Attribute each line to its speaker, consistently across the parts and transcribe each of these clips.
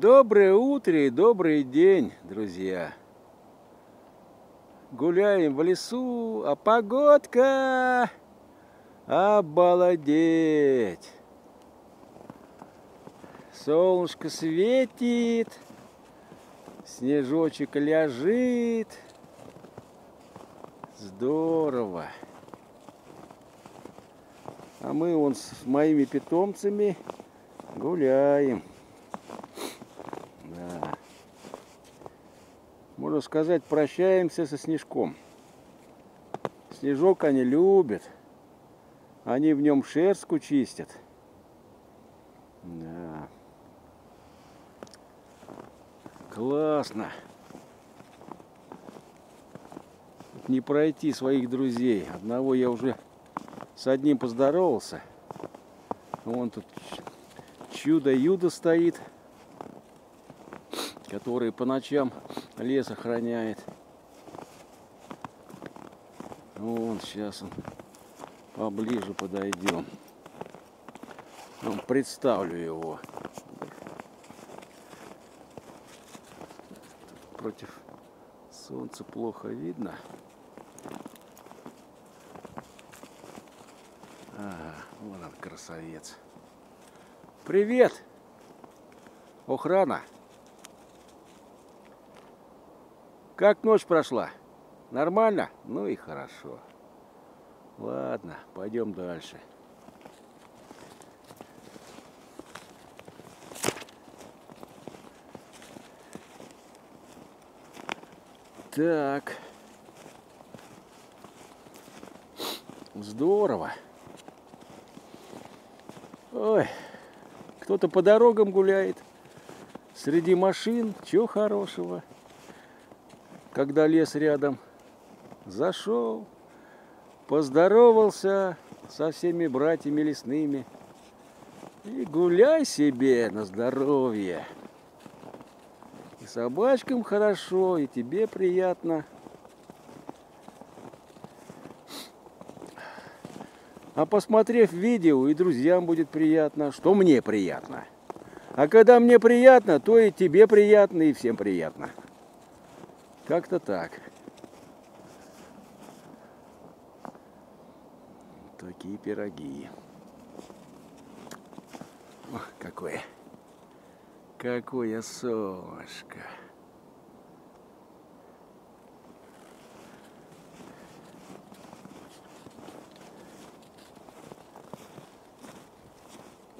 Speaker 1: Доброе утро и добрый день, друзья. Гуляем в лесу, а погодка обалдеть. Солнышко светит, снежочек лежит. Здорово. А мы вон с моими питомцами гуляем. Да. Можно сказать, прощаемся со снежком. Снежок они любят. Они в нем шерстку чистят. Да. Классно. Не пройти своих друзей. Одного я уже с одним поздоровался. Вон тут чудо-юдо стоит, который по ночам лес охраняет. Вон сейчас он поближе подойдем. Представлю его. Против солнца плохо видно. Ага, вон он, красавец. Привет! Охрана! Как ночь прошла? Нормально? Ну и хорошо. Ладно, пойдем дальше. Так. Здорово. Ой, кто-то по дорогам гуляет. Среди машин, чего хорошего. Когда лес рядом. Зашел, поздоровался со всеми братьями лесными. И гуляй себе на здоровье. И собачкам хорошо, и тебе приятно. А посмотрев видео, и друзьям будет приятно, что мне приятно. А когда мне приятно, то и тебе приятно, и всем приятно. Как-то так. Такие пироги. Ох, какое. Какое солнышко.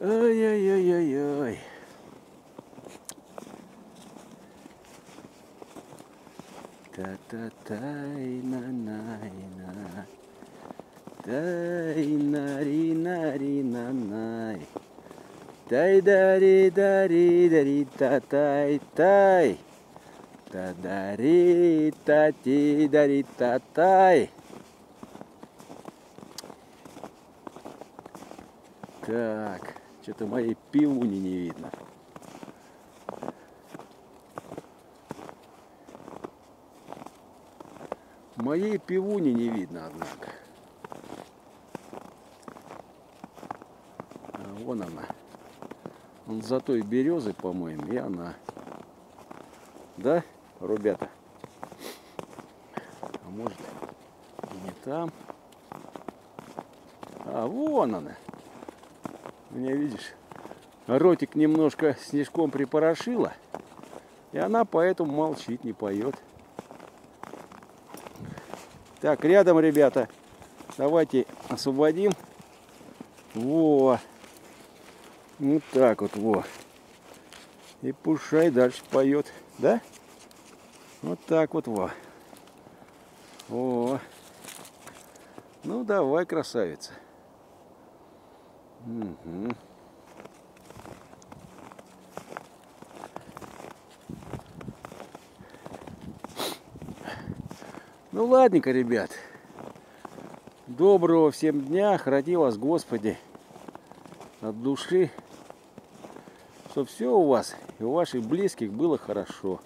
Speaker 1: Ой-ой-ой-ой-ой. Та-та-тай-на-най-на. Тай-на-ри-на-ри-на-ри-на-най. Тай-дари-дари-дари-та-тай-тай. Та-дари-та-ти-дари-та-тай. Так, что-то моей пивуни не видно. Моей пивуни не видно, однако. А, вон она. Он за той березой, по-моему, и она. Да, ребята? А может и не там. А, вон она. Меня, видишь, ротик немножко снежком припорошила. И она поэтому молчит, не поет. Так, рядом, ребята. Давайте освободим. Во. Вот так вот, во. И пушай дальше поет. Да? Вот так вот, во. О. Ну, давай, красавица. Угу. Ну ладненько, ребят. Доброго всем дня. Храни вас, Господи, от души. Чтобы все у вас и у ваших близких было хорошо.